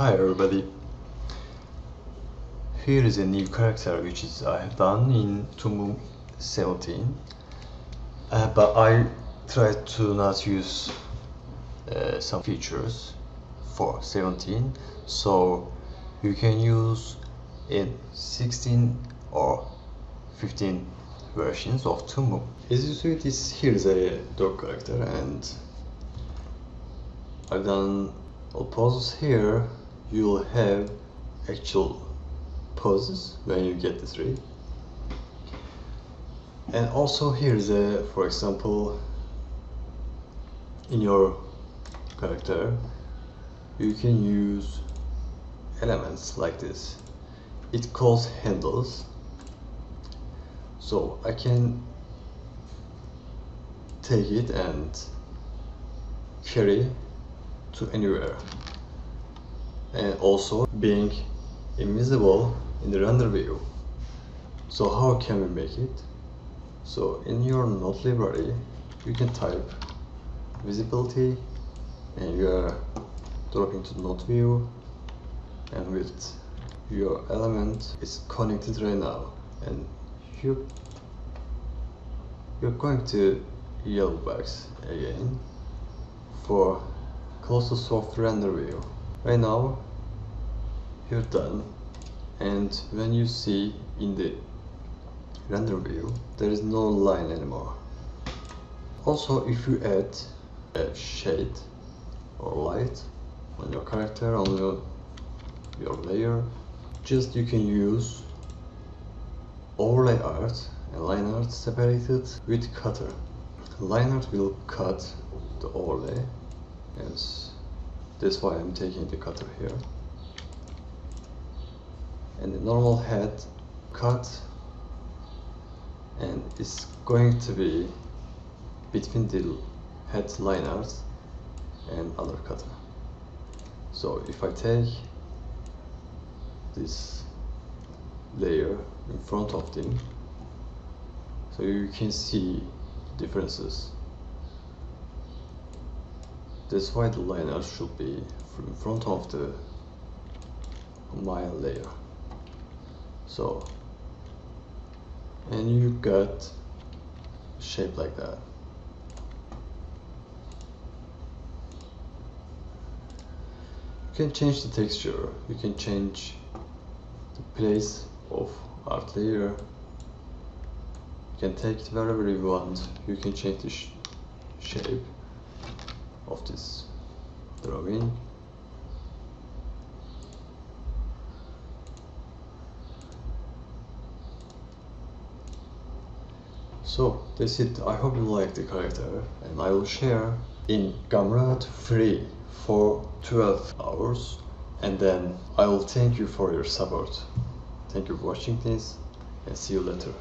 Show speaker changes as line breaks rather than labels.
Hi everybody. Here is a new character which is I have done in Boom 17. Uh, but I tried to not use uh, some features for 17 so you can use in 16 or 15 versions of Boom. As you see this here is a dog character and I've done all poses here you'll have actual poses when you get the three and also here's a for example in your character you can use elements like this. It calls handles. So I can take it and carry to anywhere and also being invisible in the render view. So how can we make it? So in your node library you can type visibility and you are dropping to node view. And with your element is connected right now. And you you're going to yellow box again for close to soft render view right now you're done. And when you see in the render view there is no line anymore. Also if you add a shade or light on your character on your, your layer just you can use overlay art and line art separated with cutter. Line art will cut the overlay and that's why I'm taking the cutter here. And the normal head cut. And it's going to be between the head liners and other cutter. So if I take this layer in front of them so you can see differences that's why the liner should be in front of the my layer. So and you got shape like that. You can change the texture. You can change the place of art layer. You can take it wherever you want. You can change the sh shape of this drawing So that's it. I hope you like the character and I will share in Gumroad free for 12 hours and then I will thank you for your support. Thank you for watching this and see you later.